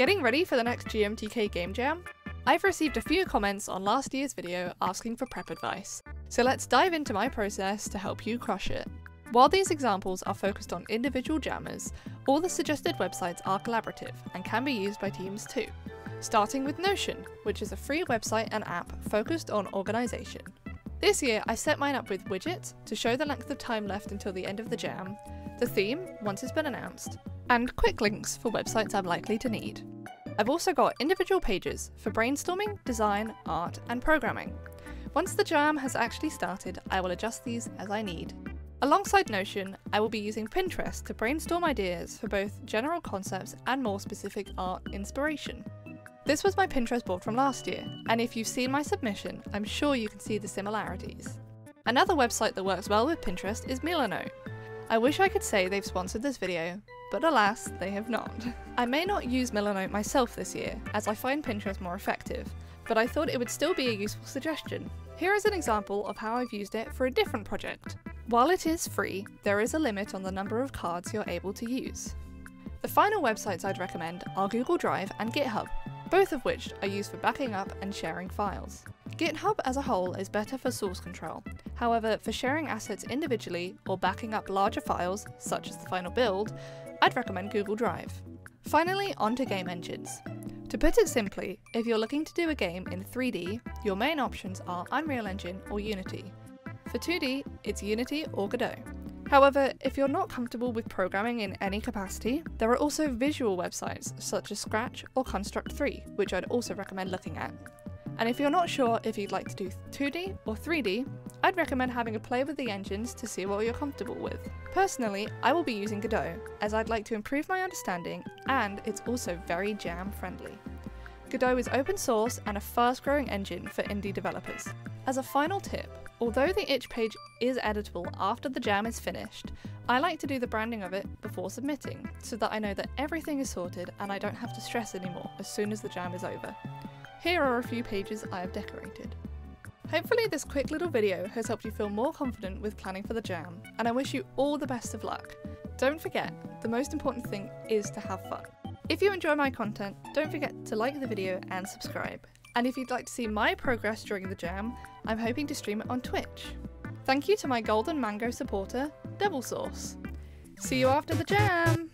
Getting ready for the next GMTK Game Jam? I've received a few comments on last year's video asking for prep advice, so let's dive into my process to help you crush it. While these examples are focused on individual jammers, all the suggested websites are collaborative and can be used by teams too. Starting with Notion, which is a free website and app focused on organisation. This year I set mine up with widgets to show the length of time left until the end of the jam, the theme once it's been announced, and quick links for websites I'm likely to need. I've also got individual pages for brainstorming, design, art, and programming. Once the jam has actually started, I will adjust these as I need. Alongside Notion, I will be using Pinterest to brainstorm ideas for both general concepts and more specific art inspiration. This was my Pinterest board from last year, and if you've seen my submission, I'm sure you can see the similarities. Another website that works well with Pinterest is Milanote. I wish I could say they've sponsored this video, but alas, they have not. I may not use Milanote myself this year, as I find Pinterest more effective, but I thought it would still be a useful suggestion. Here is an example of how I've used it for a different project. While it is free, there is a limit on the number of cards you're able to use. The final websites I'd recommend are Google Drive and GitHub, both of which are used for backing up and sharing files. GitHub as a whole is better for source control, however for sharing assets individually or backing up larger files, such as the final build, I'd recommend Google Drive. Finally, onto game engines. To put it simply, if you're looking to do a game in 3D, your main options are Unreal Engine or Unity. For 2D, it's Unity or Godot. However, if you're not comfortable with programming in any capacity, there are also visual websites such as Scratch or Construct 3, which I'd also recommend looking at. And if you're not sure if you'd like to do 2D or 3D, I'd recommend having a play with the engines to see what you're comfortable with. Personally, I will be using Godot, as I'd like to improve my understanding and it's also very jam friendly. Godot is open source and a fast growing engine for indie developers. As a final tip, Although the itch page is editable after the jam is finished, I like to do the branding of it before submitting, so that I know that everything is sorted and I don't have to stress anymore as soon as the jam is over. Here are a few pages I have decorated. Hopefully this quick little video has helped you feel more confident with planning for the jam, and I wish you all the best of luck. Don't forget, the most important thing is to have fun. If you enjoy my content, don't forget to like the video and subscribe. And if you'd like to see my progress during the jam, I'm hoping to stream it on Twitch. Thank you to my Golden Mango supporter, Devil Sauce. See you after the jam!